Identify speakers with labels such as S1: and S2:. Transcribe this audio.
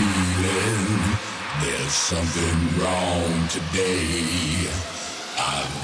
S1: feeling there's something wrong today. I've